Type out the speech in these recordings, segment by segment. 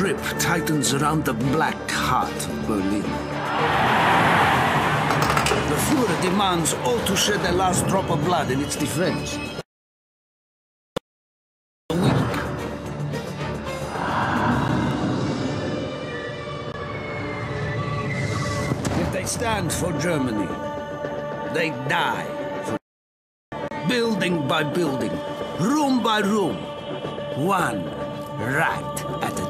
Grip tightens around the black heart of Berlin. The Fuhrer demands all to shed their last drop of blood in its defense. If they stand for Germany, they die building by building, room by room, one rat at a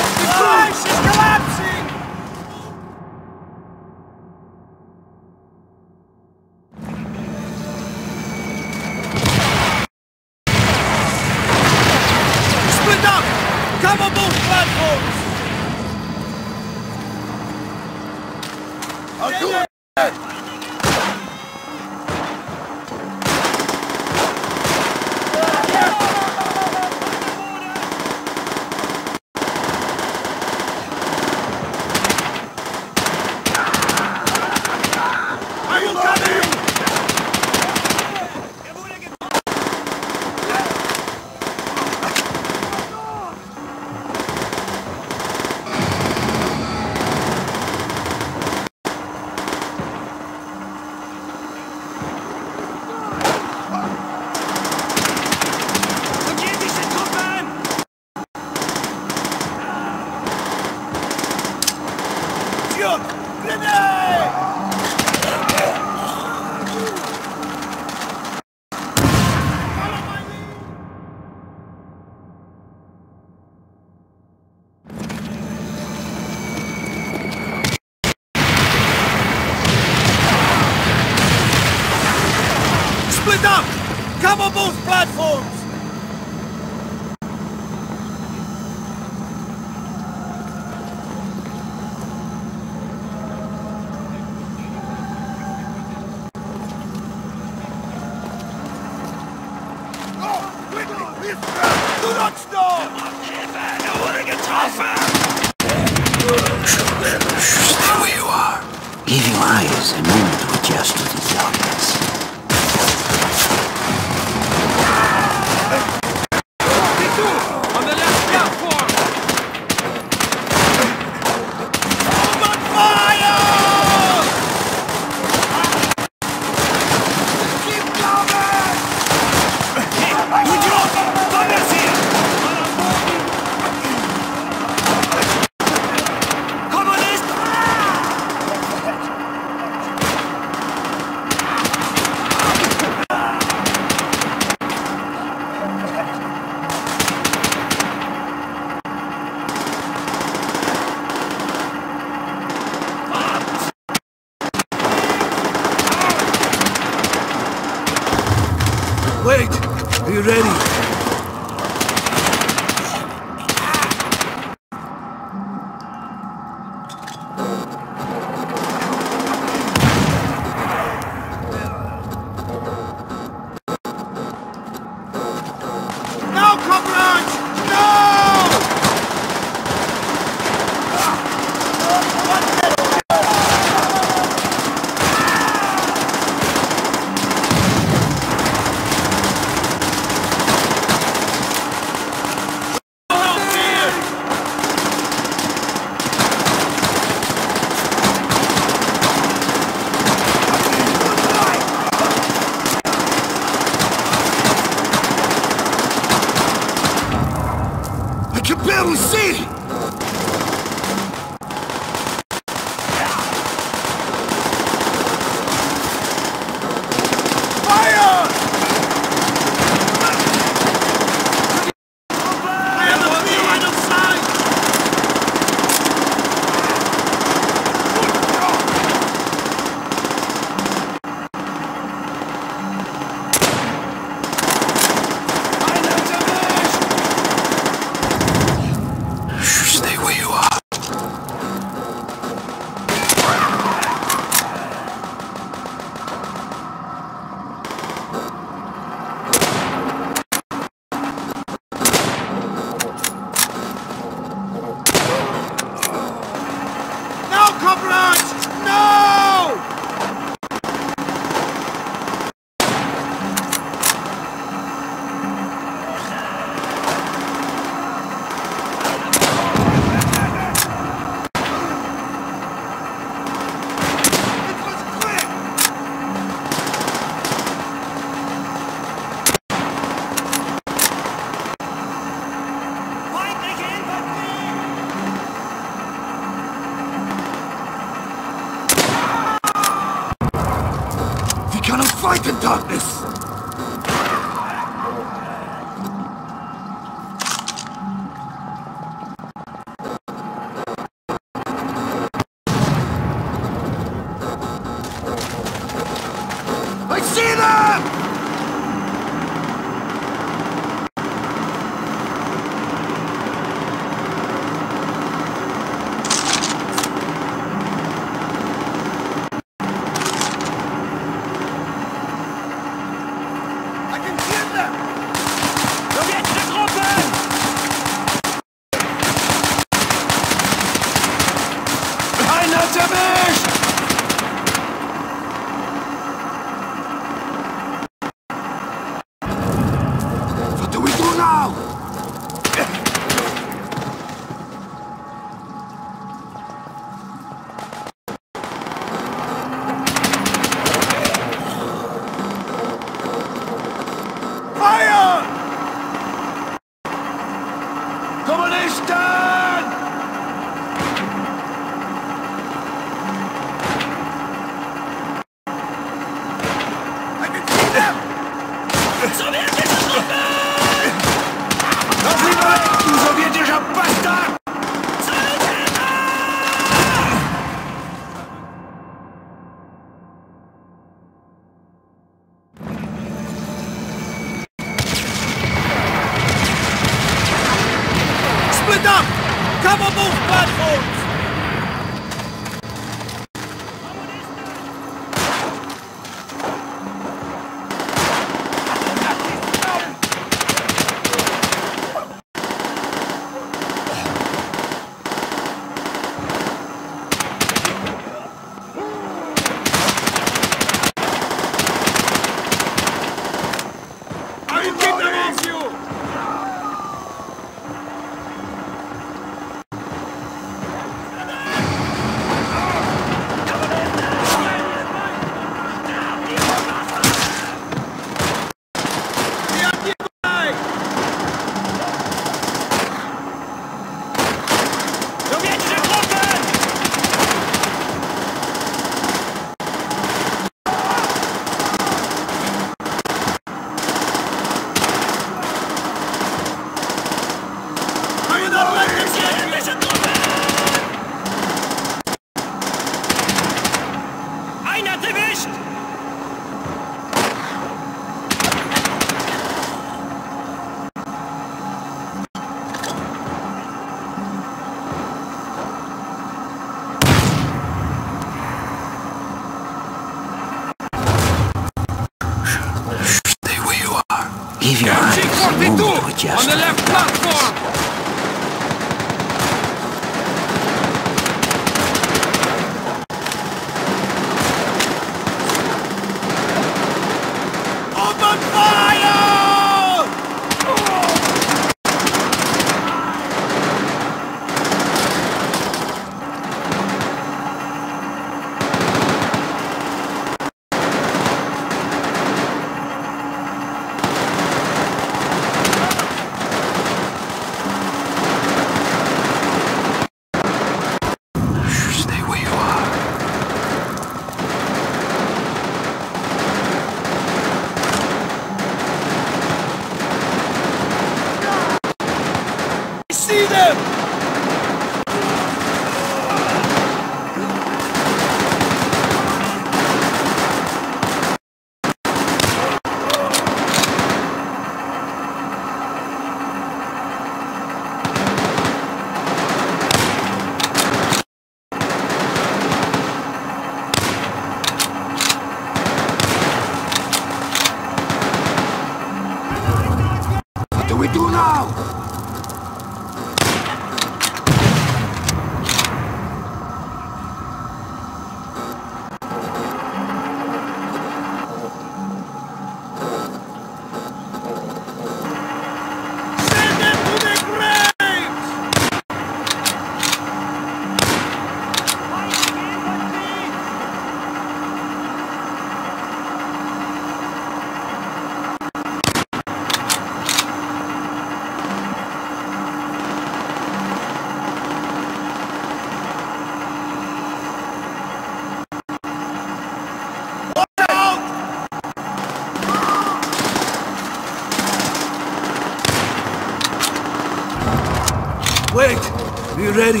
ready.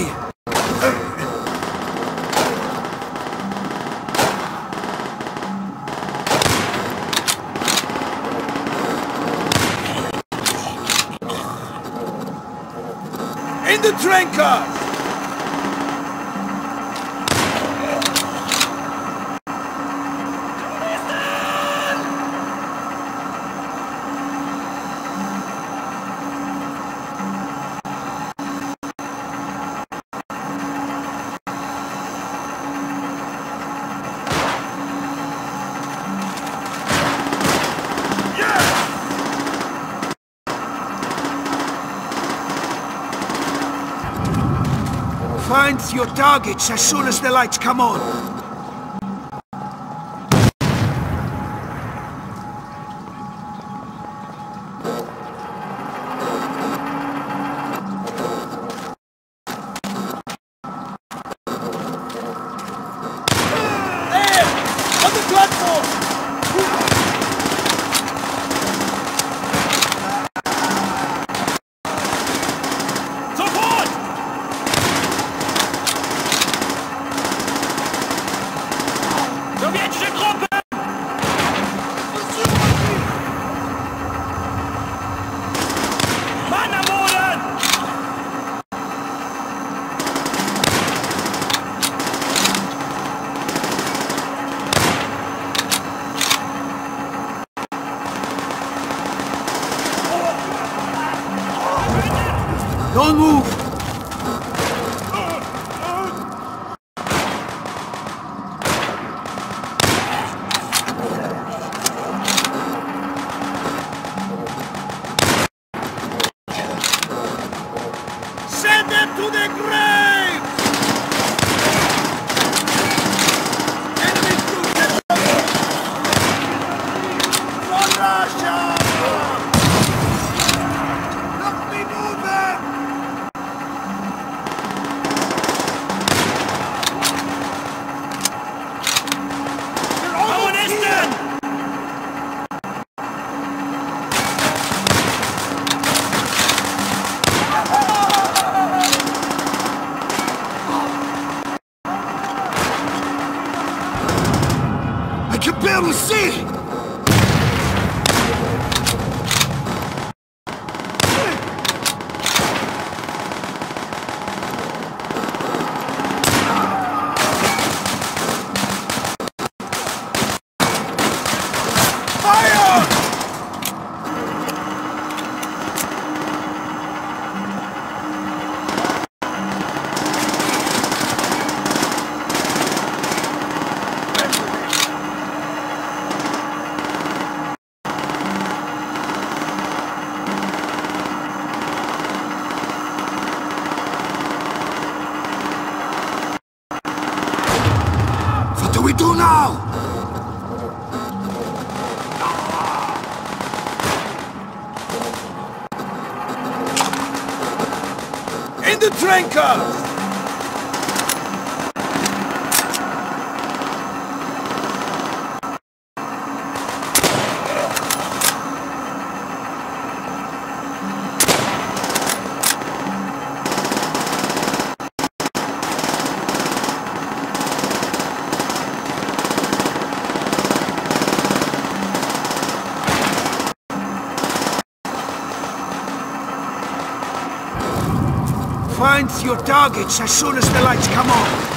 In the train car! your targets as soon as the lights come on. Find your targets as soon as the lights come on.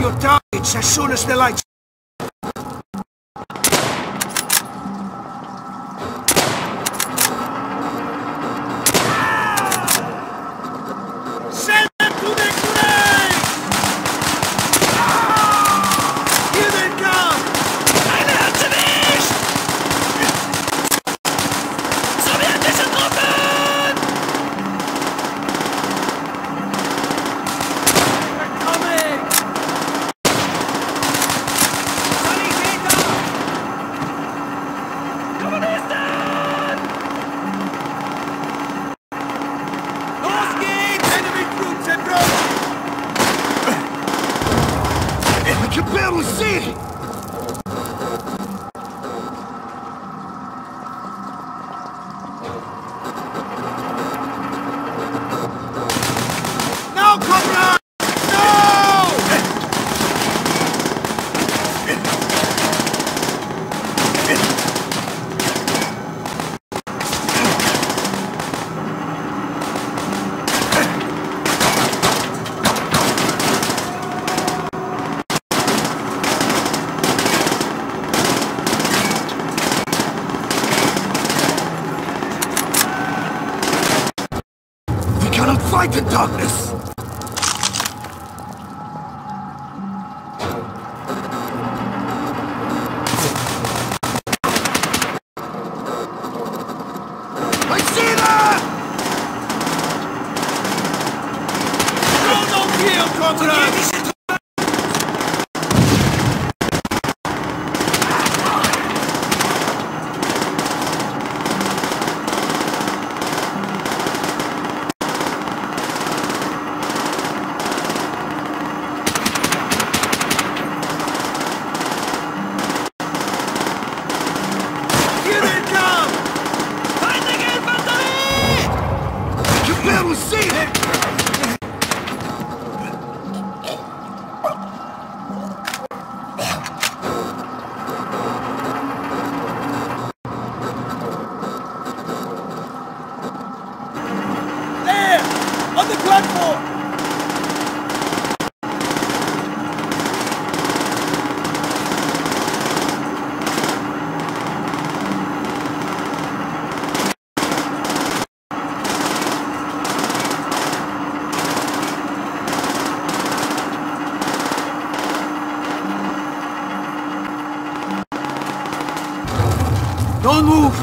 your targets as soon as the lights... fight the darkness! move!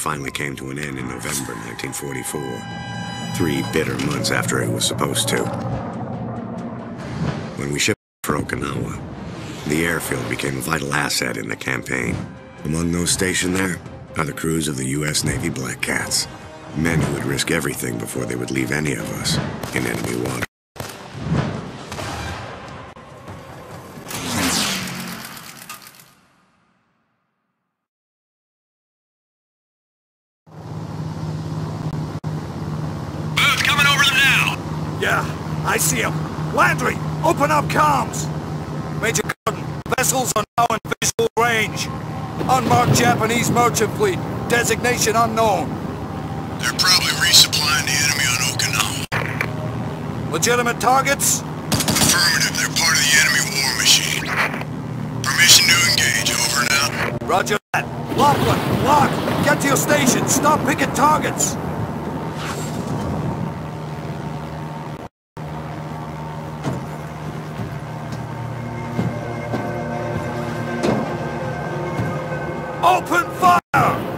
Finally came to an end in November 1944, three bitter months after it was supposed to. When we shipped for Okinawa, the airfield became a vital asset in the campaign. Among those stationed there are the crews of the U.S. Navy Black Cats, men who would risk everything before they would leave any of us in enemy water. Merchant fleet. Designation unknown. They're probably resupplying the enemy on Okinawa. Legitimate targets? Affirmative, they're part of the enemy war machine. Permission to engage, over and out. Roger that. Laughlin, Locke, get to your station. Stop picking targets. Open fire! Keep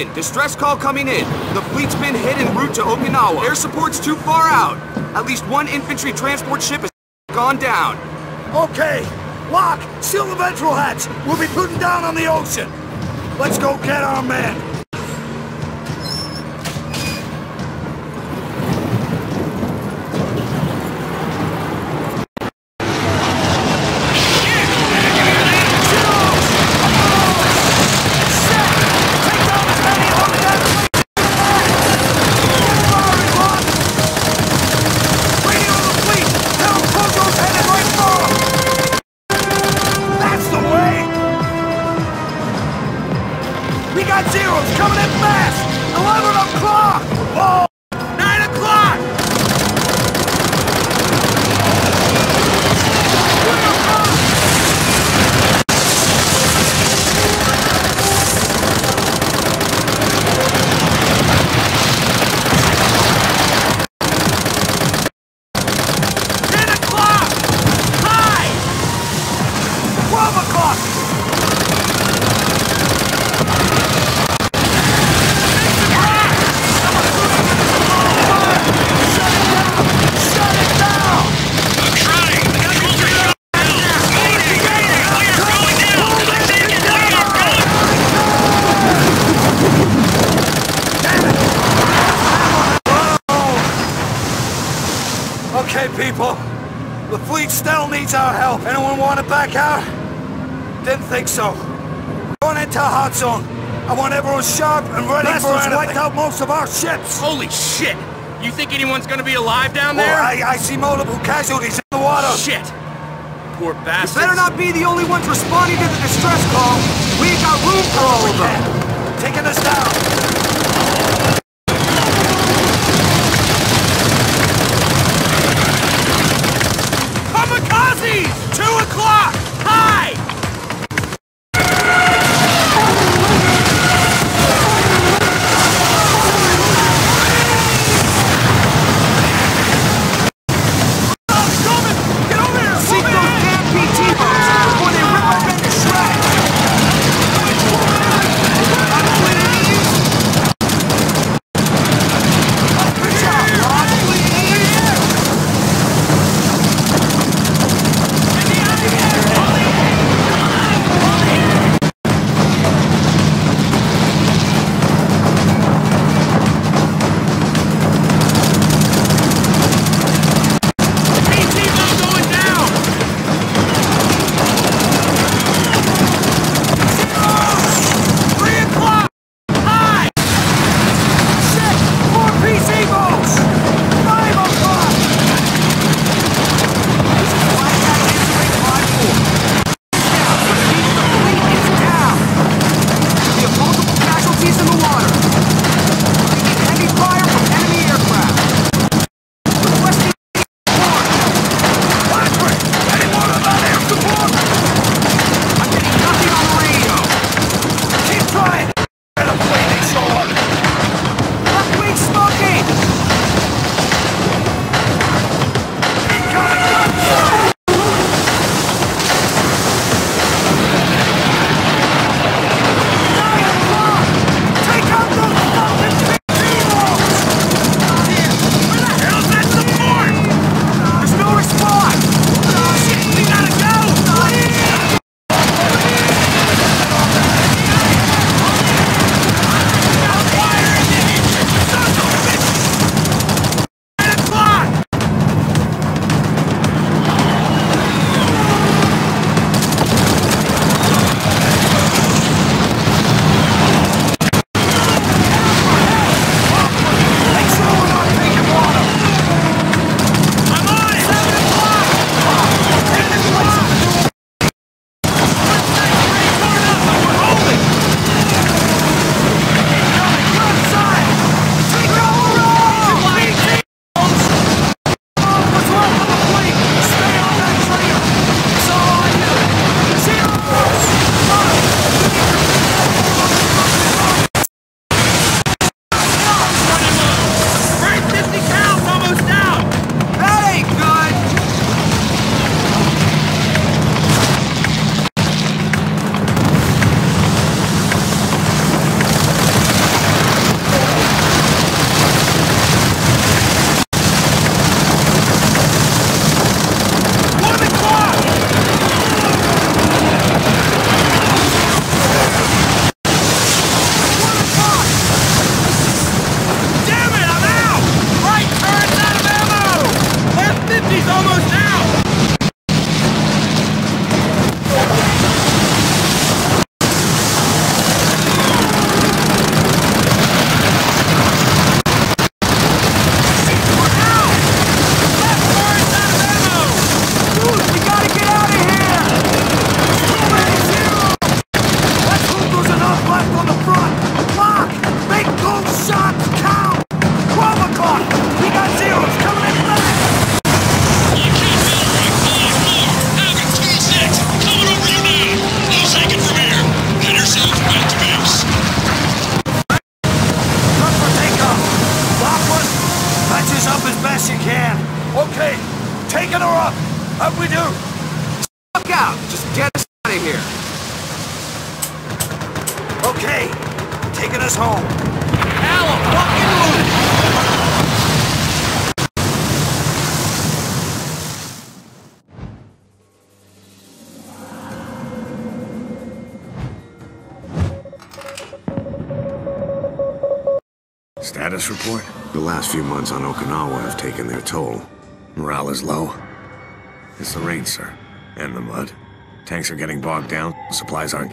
Captain, distress call coming in. The fleet's been hit en route to Okinawa. Air support's too far out. At least one infantry transport ship has gone down. Okay. Locke, seal the ventral hatch. We'll be putting down on the ocean. Let's go get our men. of our ships! Holy shit! You think anyone's gonna be alive down there? Oh, I, I see multiple casualties in the water! Shit! Poor bastards. You better not be the only ones responding to the distress call! We ain't got room for all of them!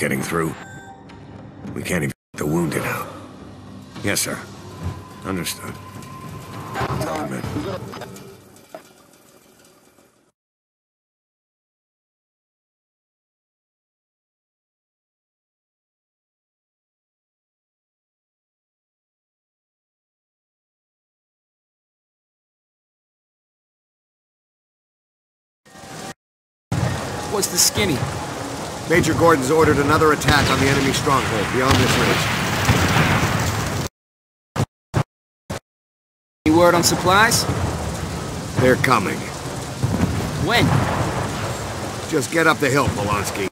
Getting through. We can't even get the wounded out. Yes, sir. Understood. Come in. What's the skinny? Major Gordon's ordered another attack on the enemy stronghold beyond this ridge. Any word on supplies? They're coming. When? Just get up the hill, Polonsky.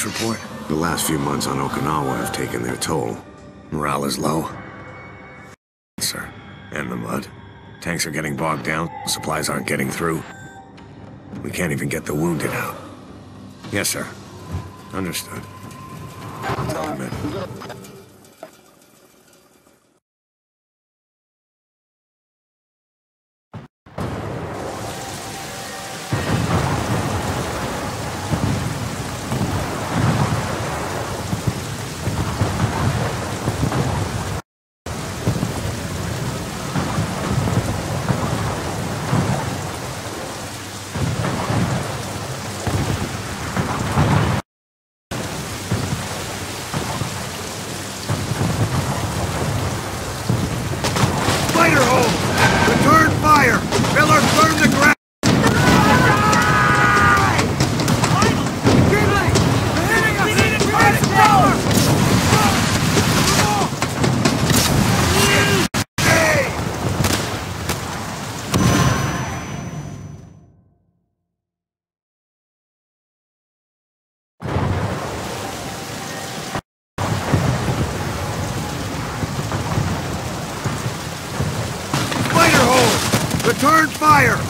Status report? The last few months on Okinawa have taken their toll. Morale is low. Sir. And the mud. Tanks are getting bogged down. Supplies aren't getting through. We can't even get the wounded out. Yes, sir. Understood. Tell him in. Fighter hole! Return fire! Miller, burn the ground! Fighter hole! Return fire!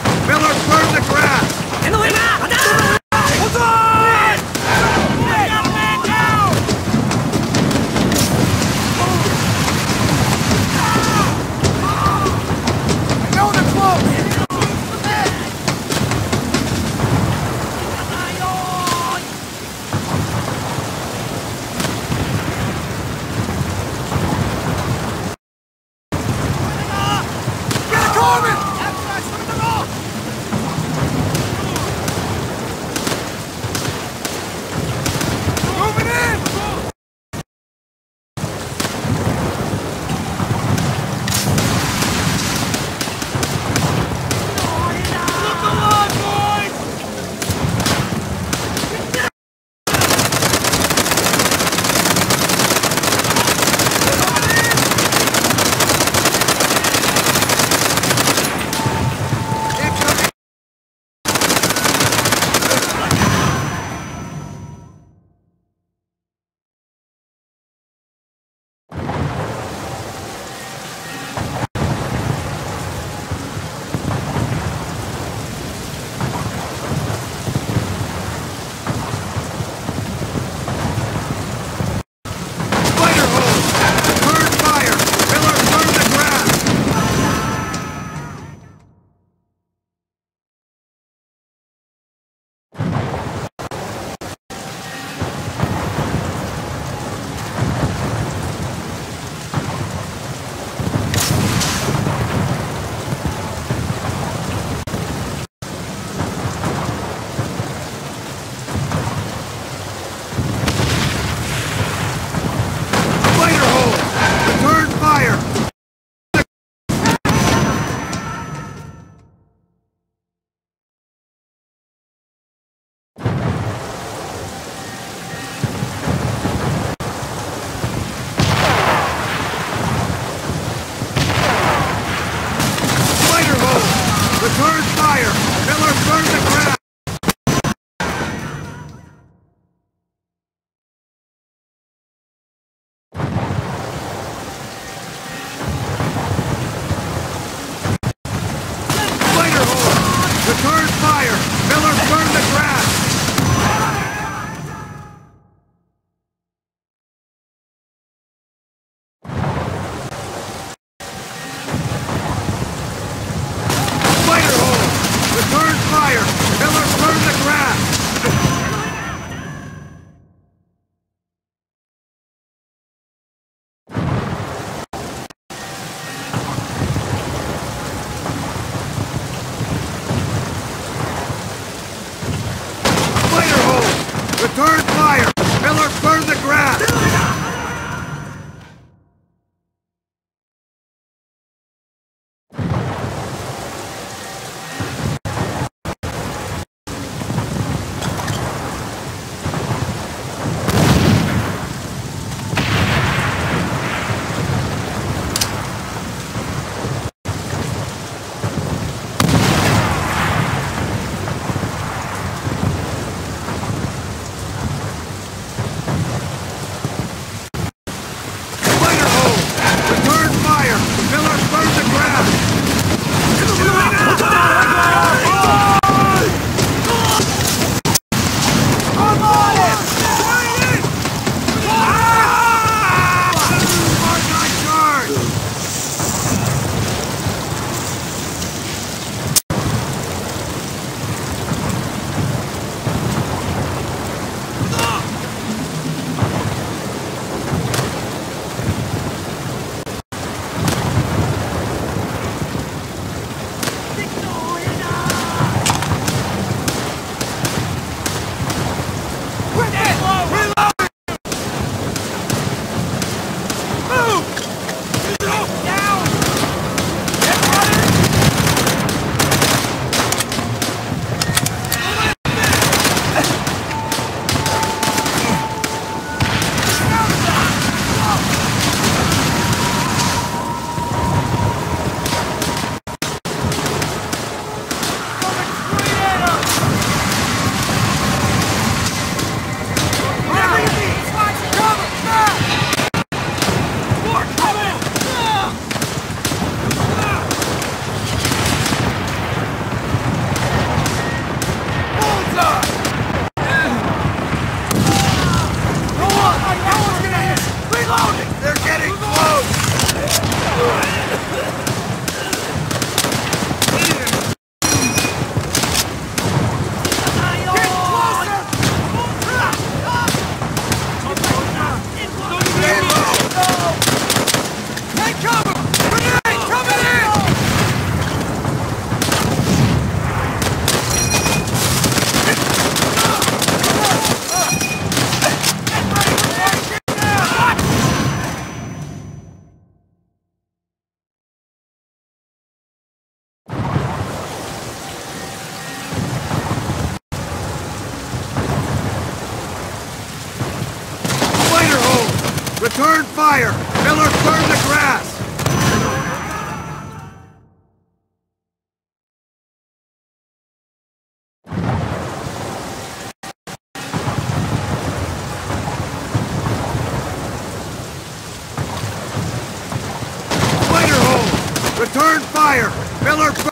Fire!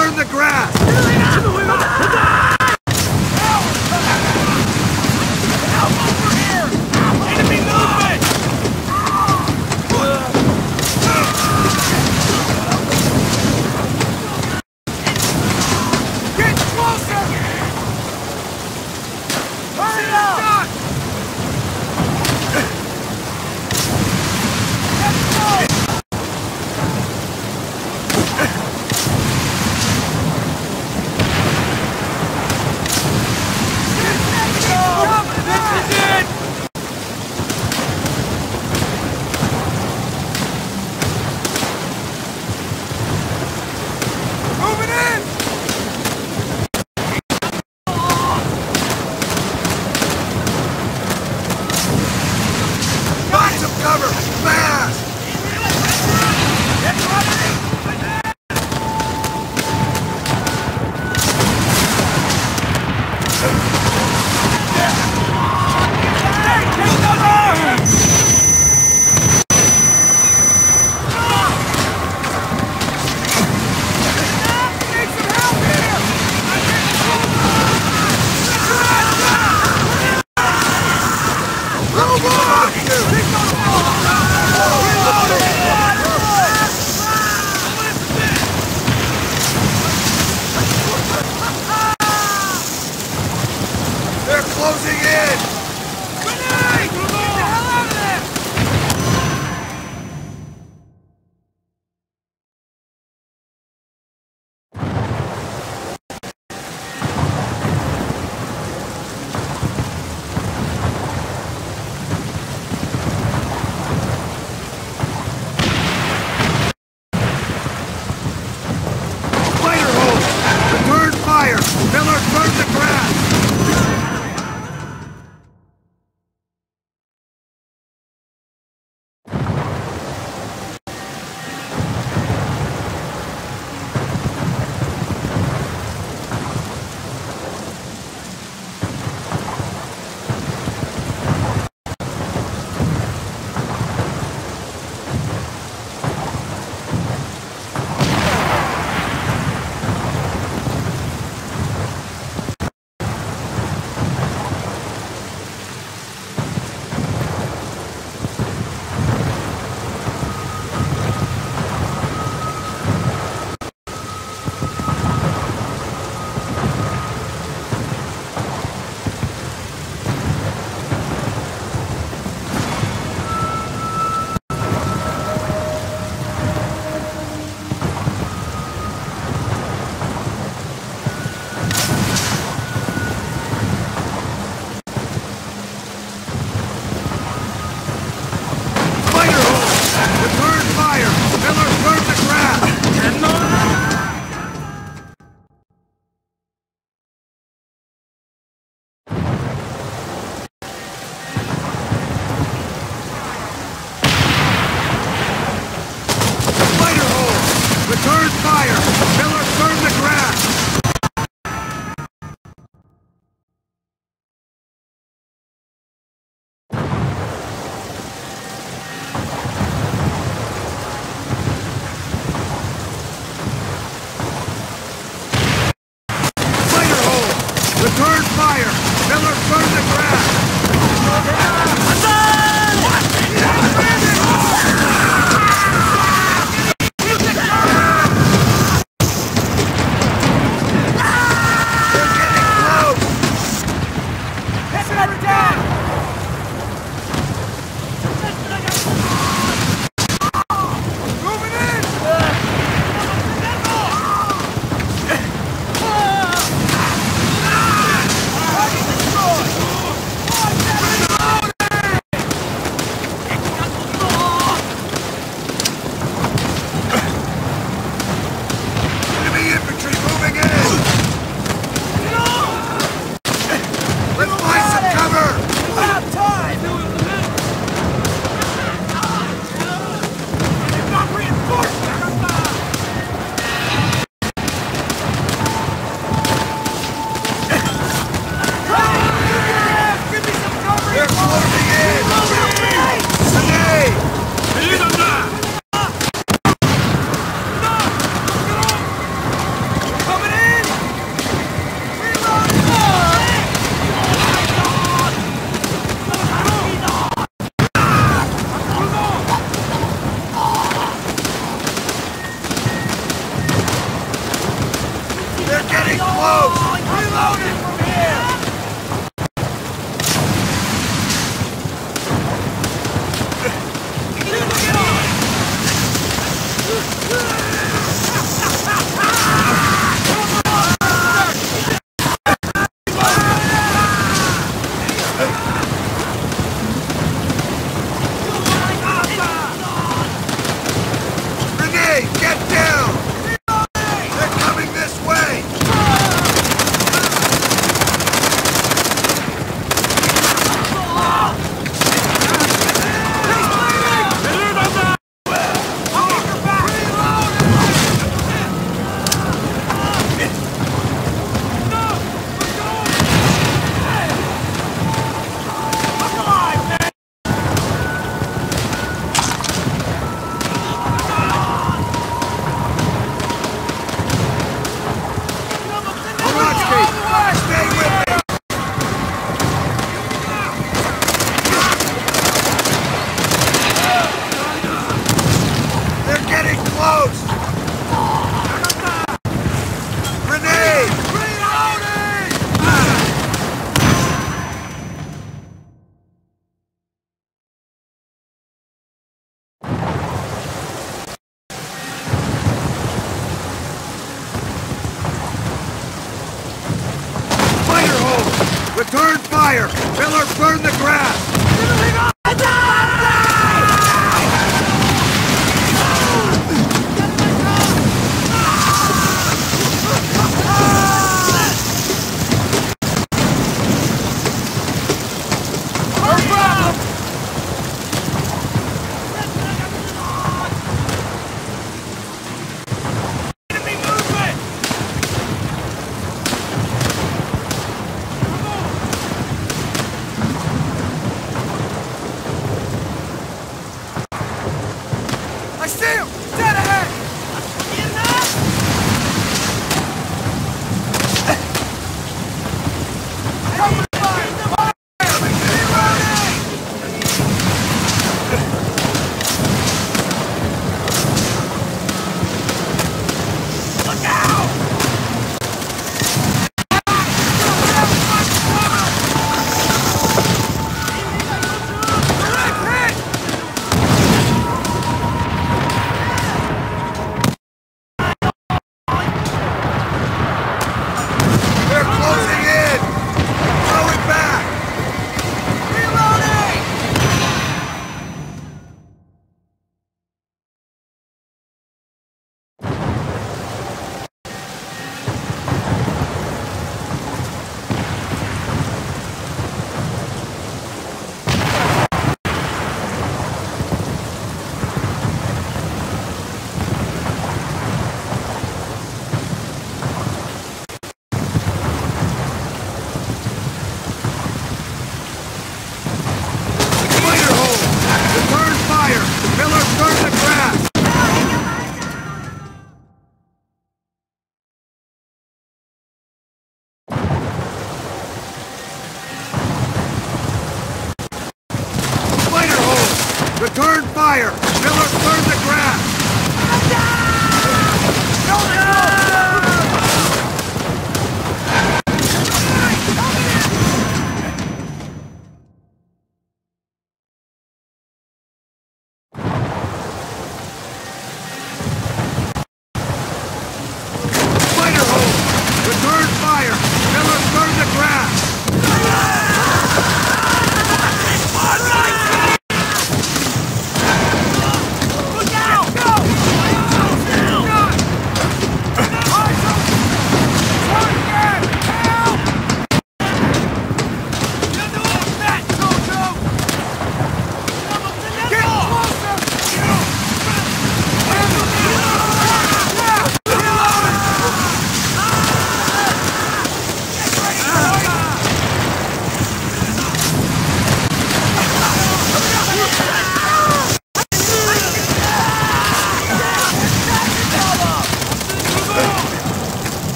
Burn the grass! closing in! Grenade! Close!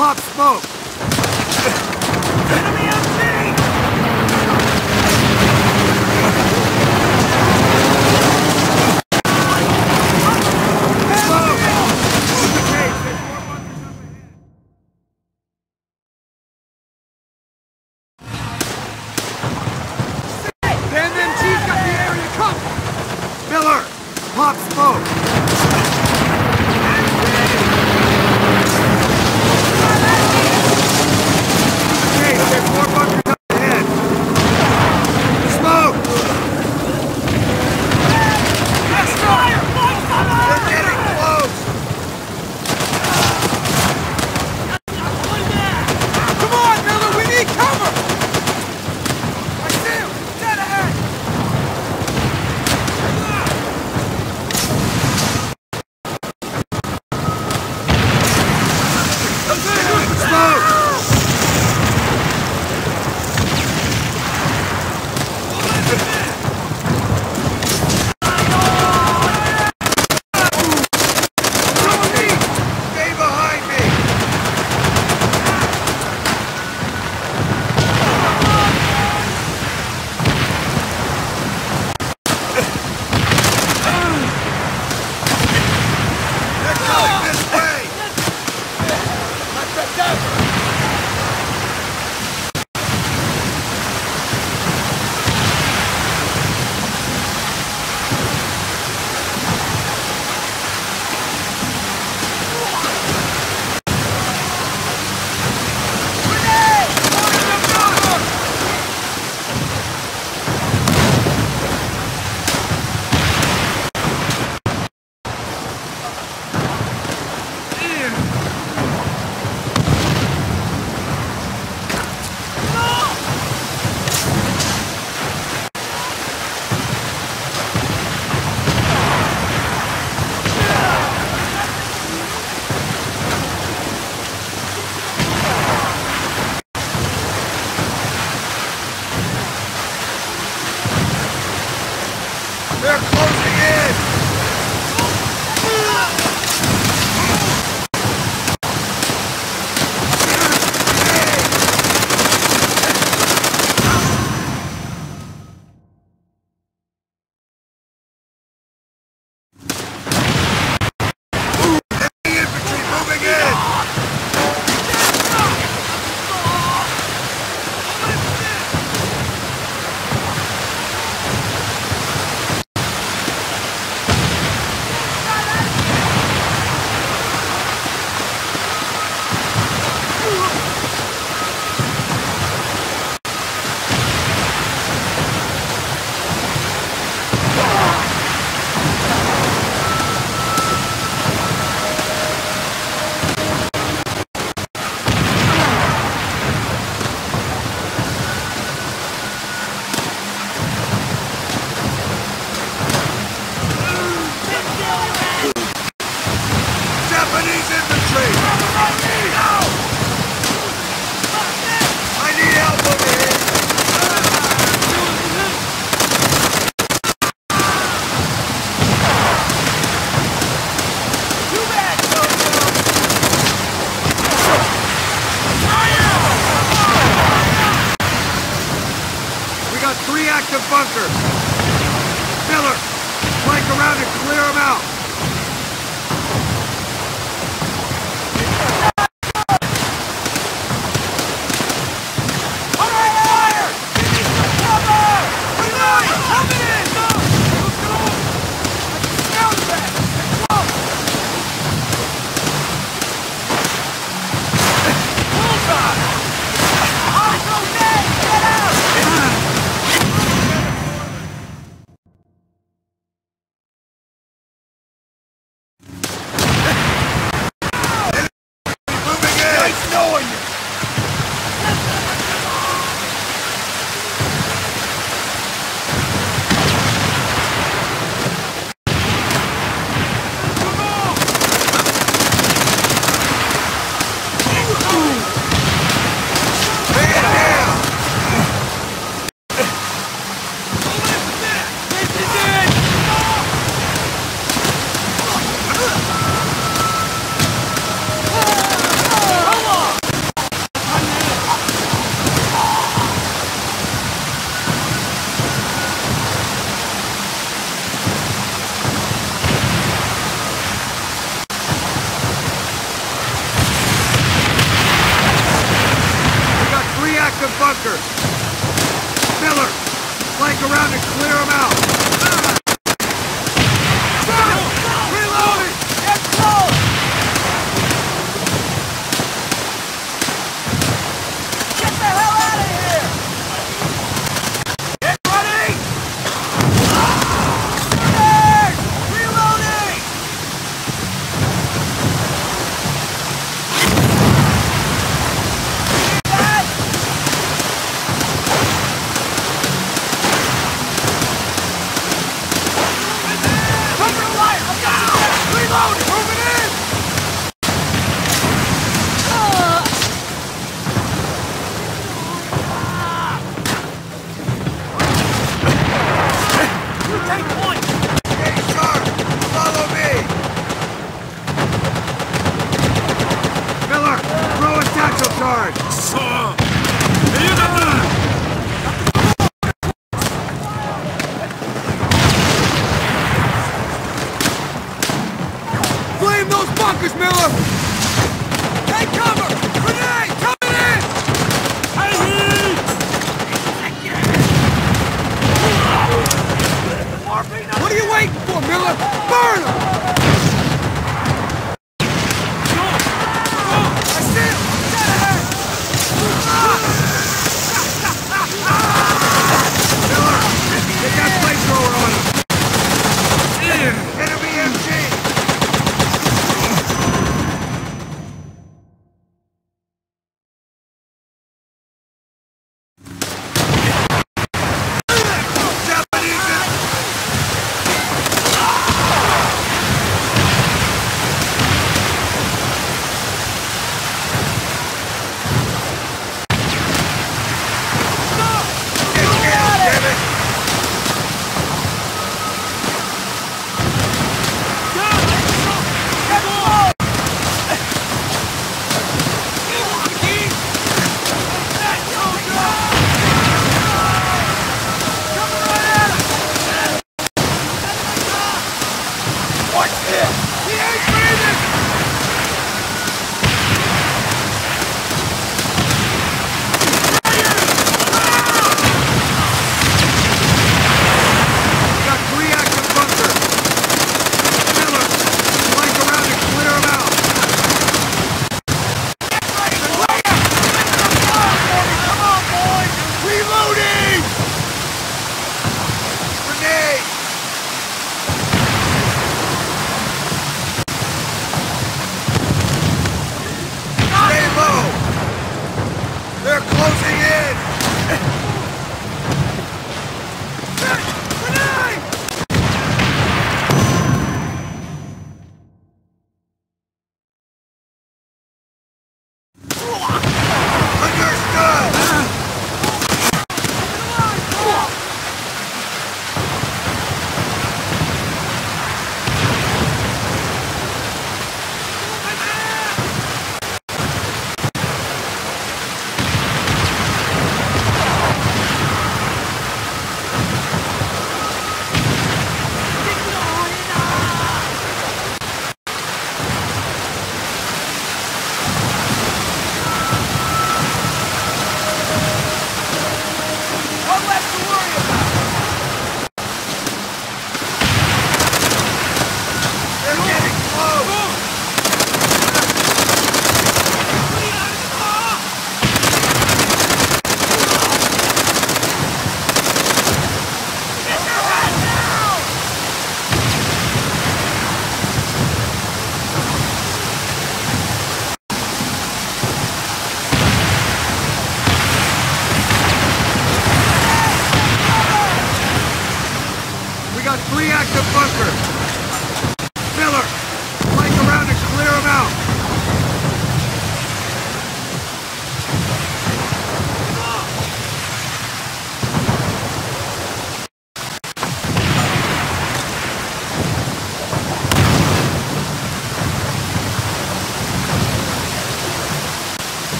Pop smoke!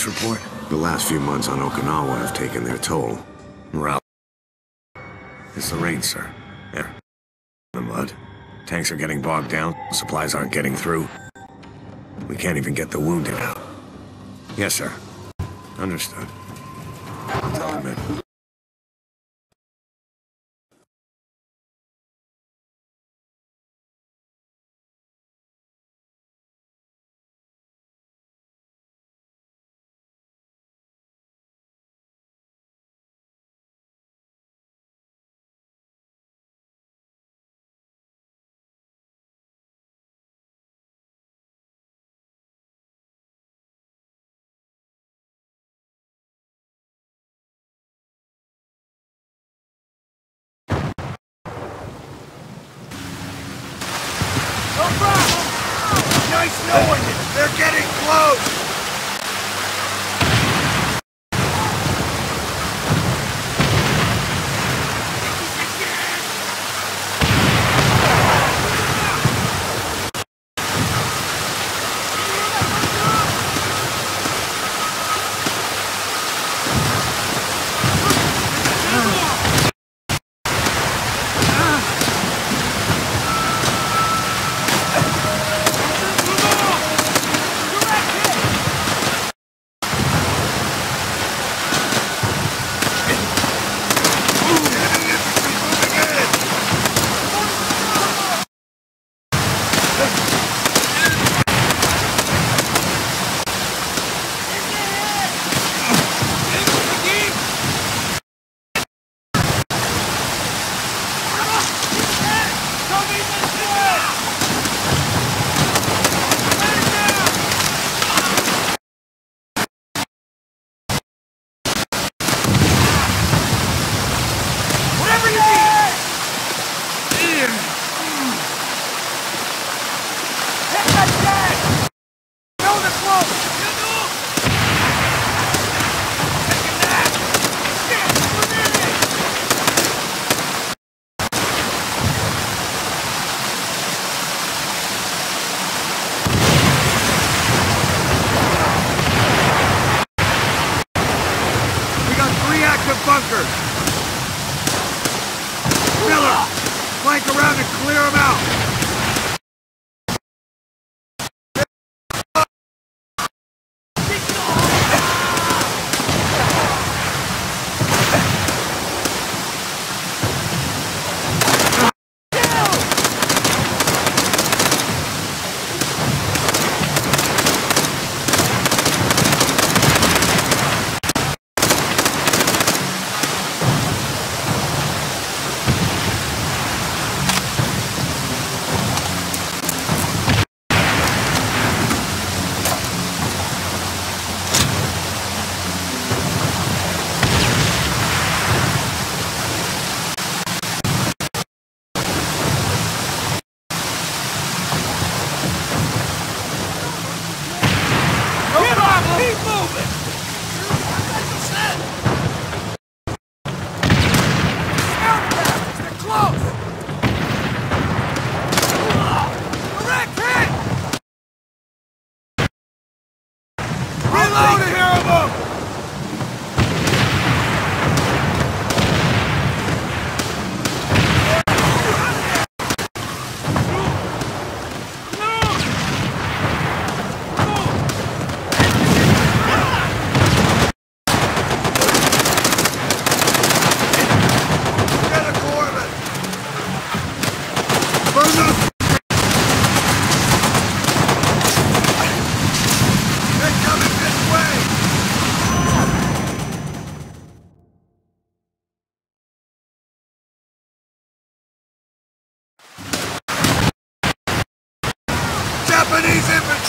Status report? The last few months on Okinawa have taken their toll. Morale. It's the rain, sir. There. The mud. Tanks are getting bogged down. Supplies aren't getting through. We can't even get the wounded out. Yes, sir. Understood. I'll tell them in.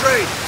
Japanese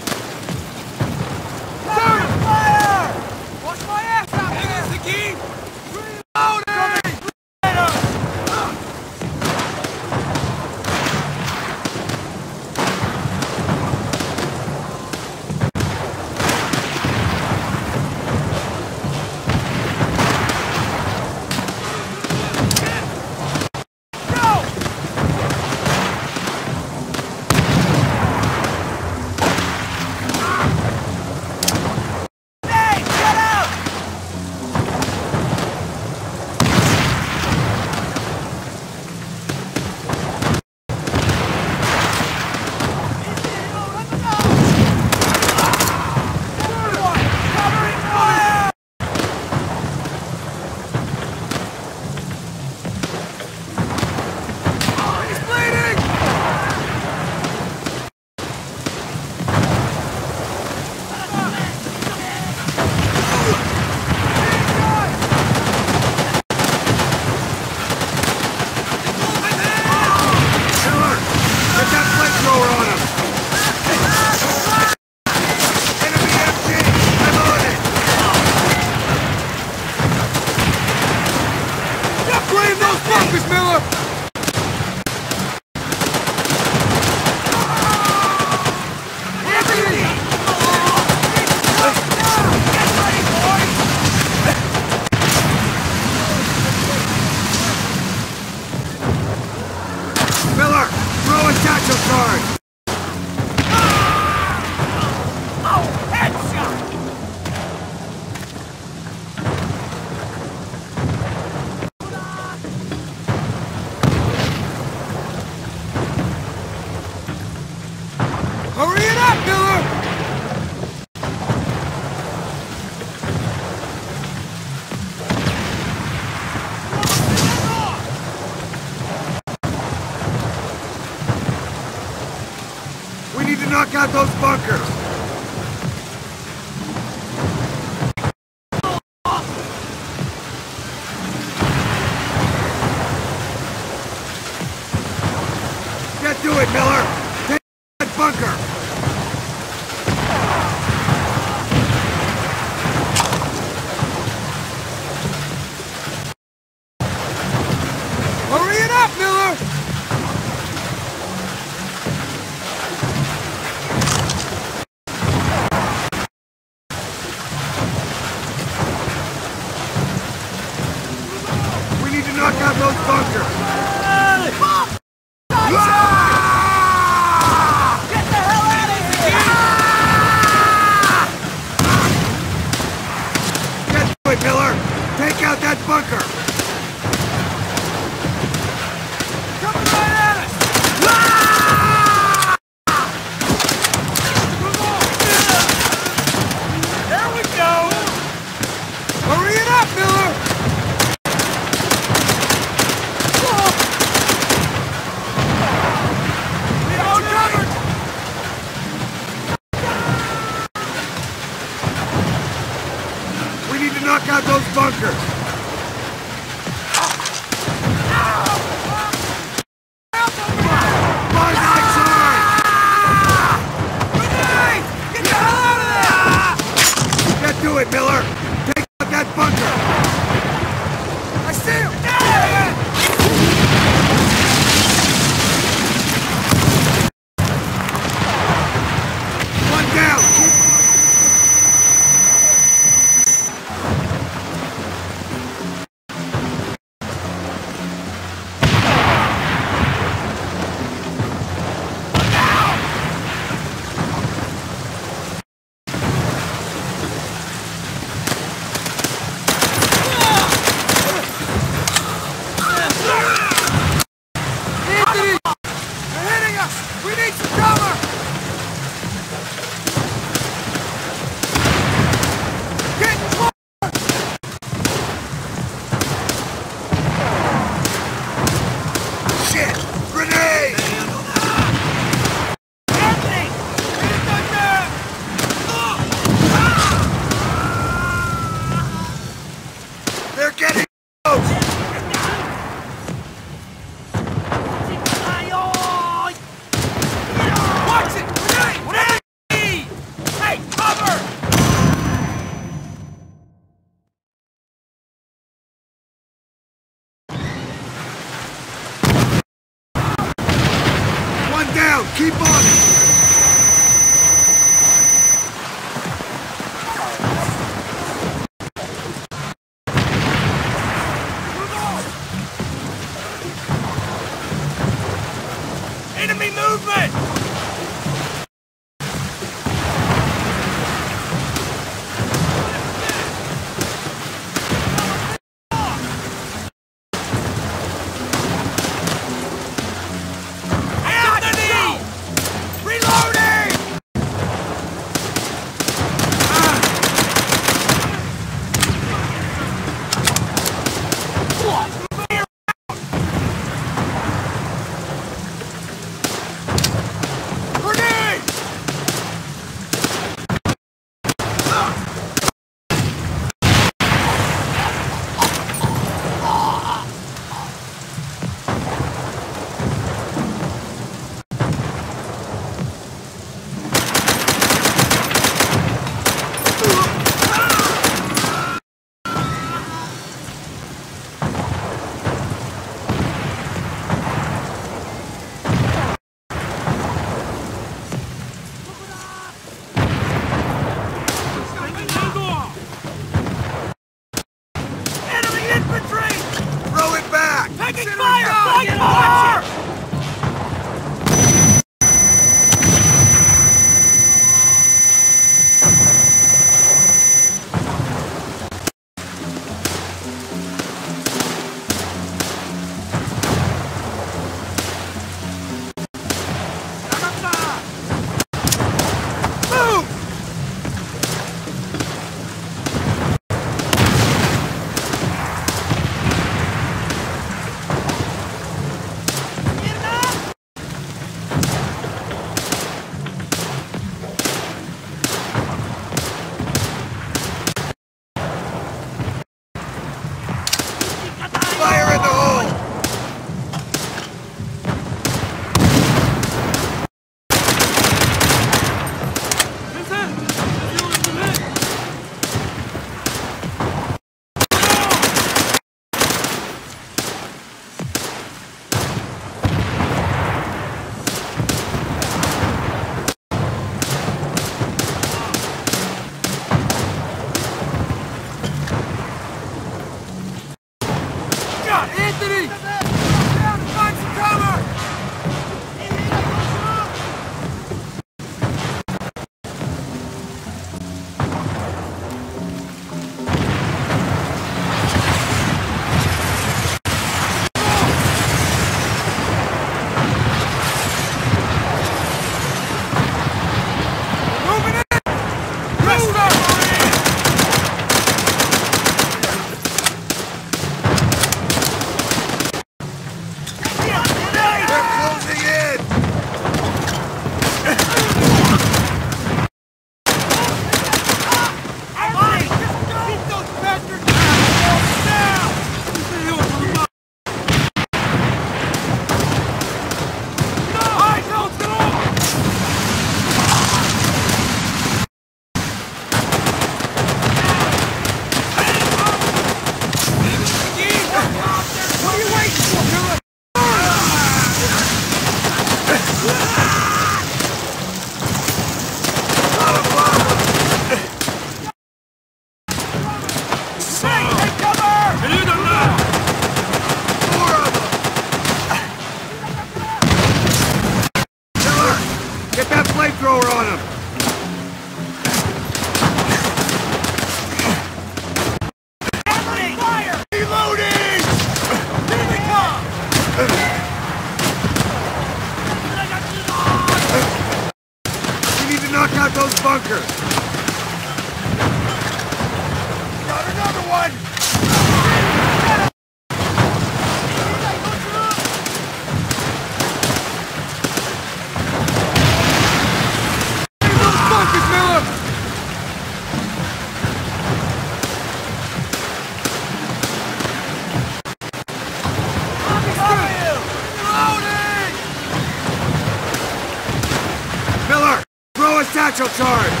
Throw charge!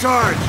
charge!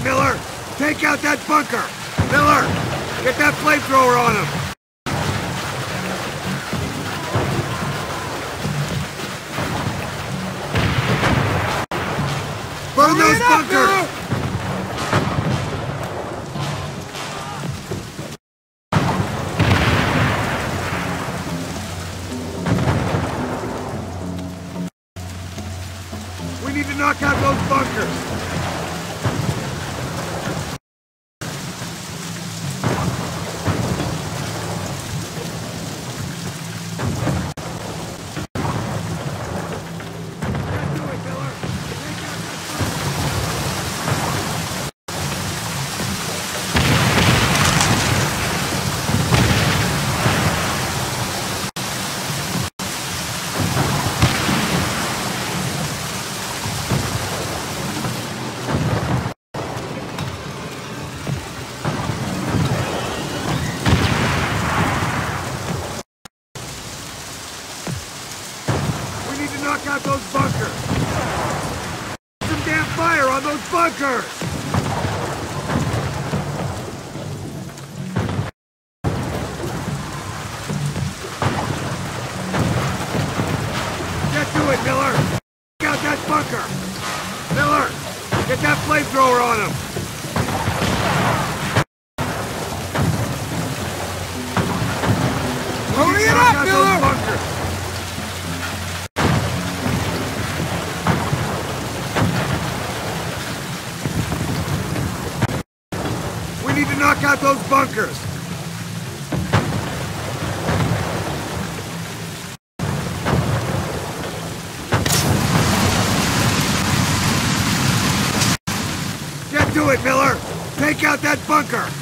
it, Miller! Take out that bunker! Miller! Get that flamethrower on him! Burn Hurry those bunkers! Up, Take out that bunker!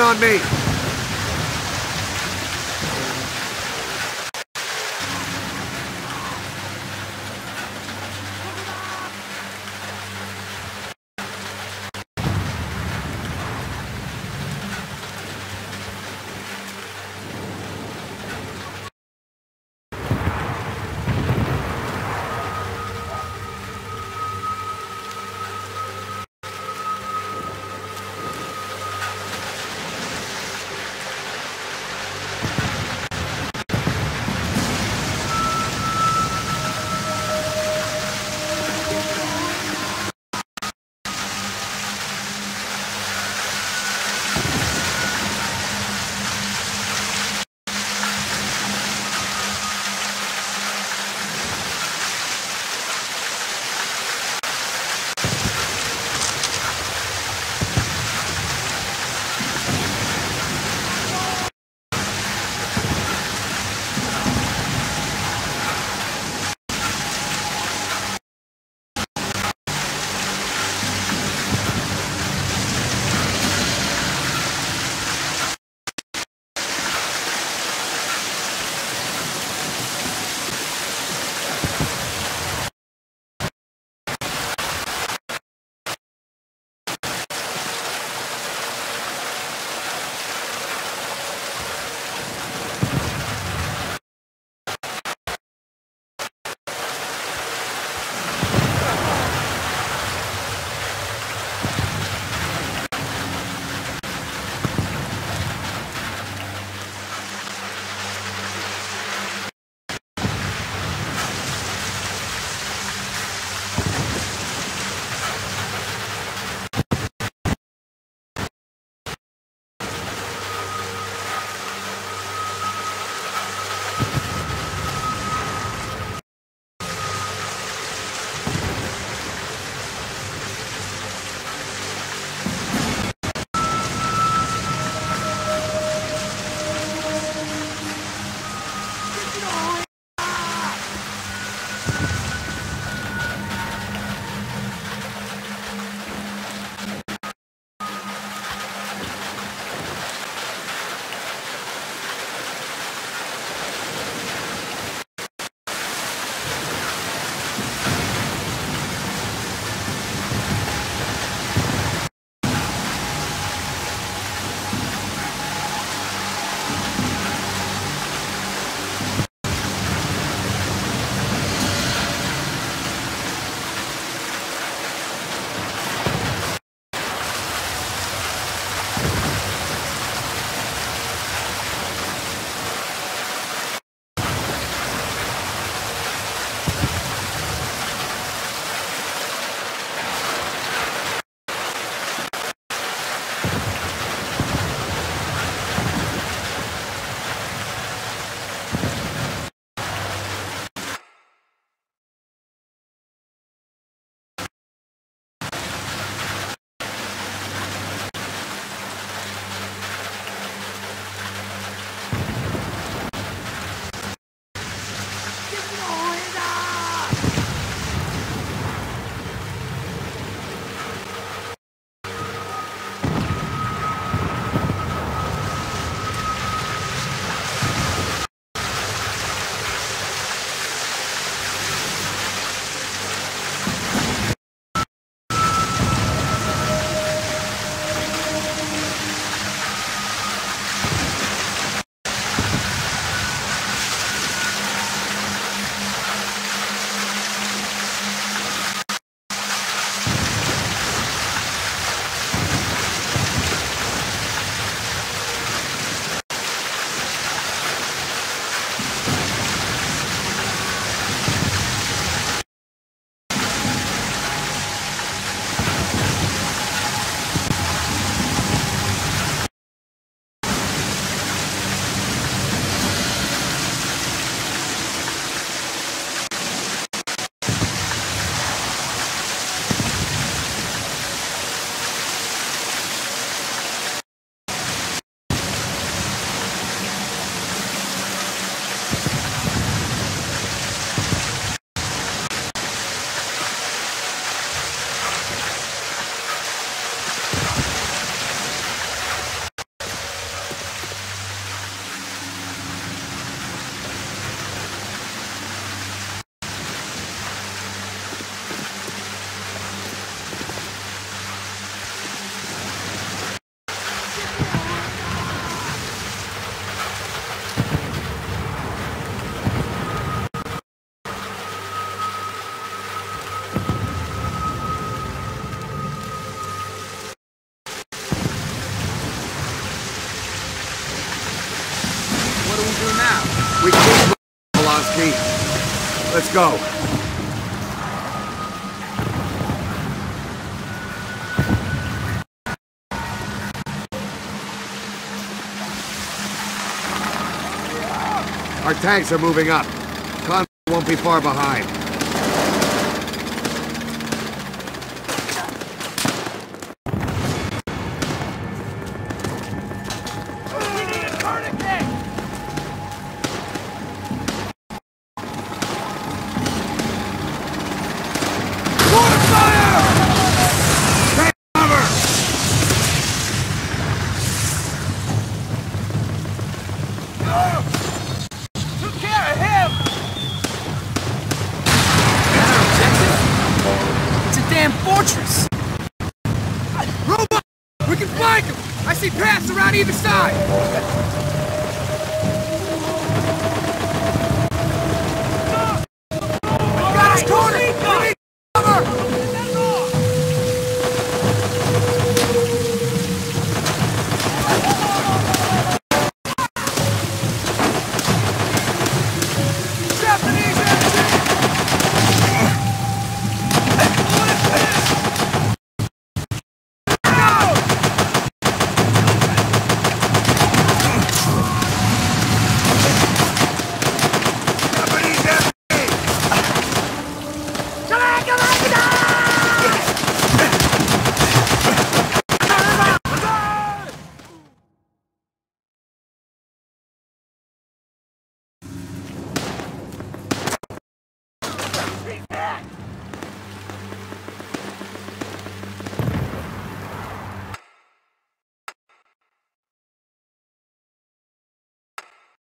Everyone on me! Let's go. Our tanks are moving up. Convoy won't be far behind.